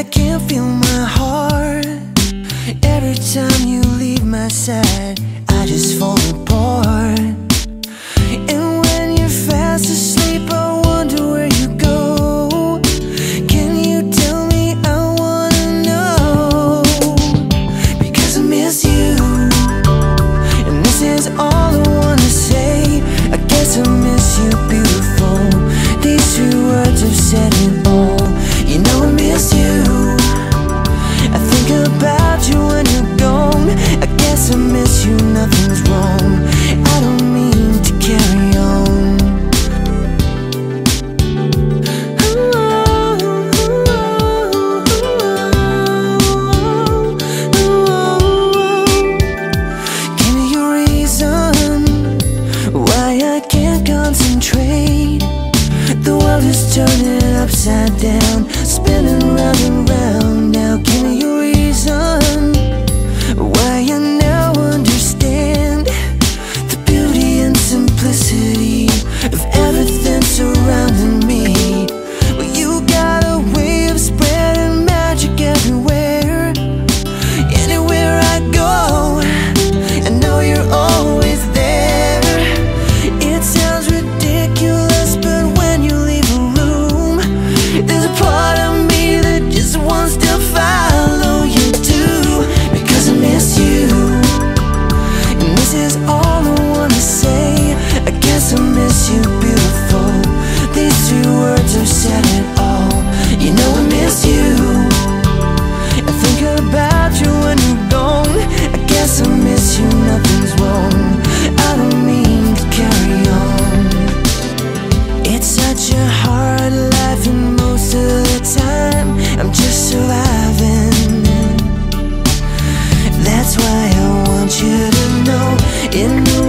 I can't feel my heart. Every time you leave my side in